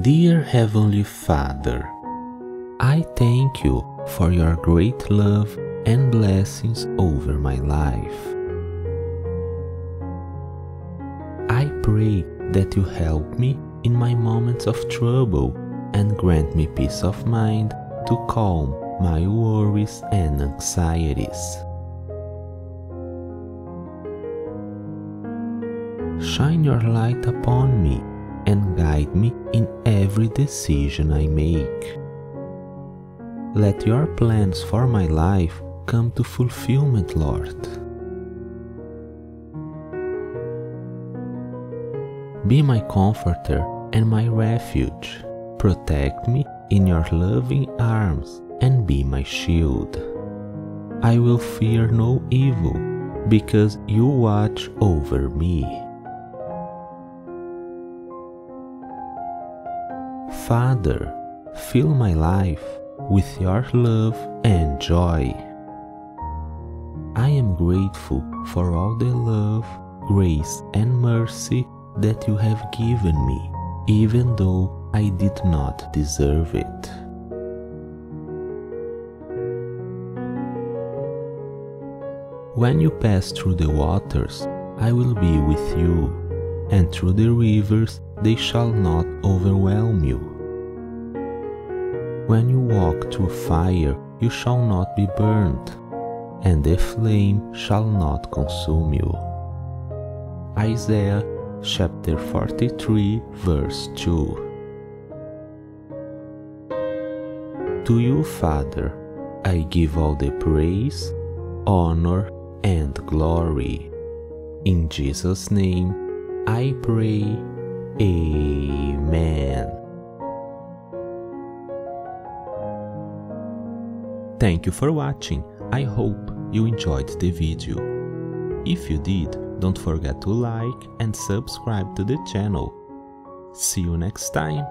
Dear Heavenly Father, I thank you for your great love and blessings over my life. I pray that you help me in my moments of trouble and grant me peace of mind to calm my worries and anxieties. Shine your light upon me guide me in every decision I make. Let your plans for my life come to fulfillment, Lord. Be my comforter and my refuge. Protect me in your loving arms and be my shield. I will fear no evil because you watch over me. Father, fill my life with your love and joy. I am grateful for all the love, grace, and mercy that you have given me, even though I did not deserve it. When you pass through the waters, I will be with you, and through the rivers, they shall not overwhelm you. When you walk through fire, you shall not be burned, and the flame shall not consume you. Isaiah chapter 43, verse 2. To you, Father, I give all the praise, honor, and glory. In Jesus' name, I pray. Amen. Thank you for watching. I hope you enjoyed the video. If you did, don't forget to like and subscribe to the channel. See you next time.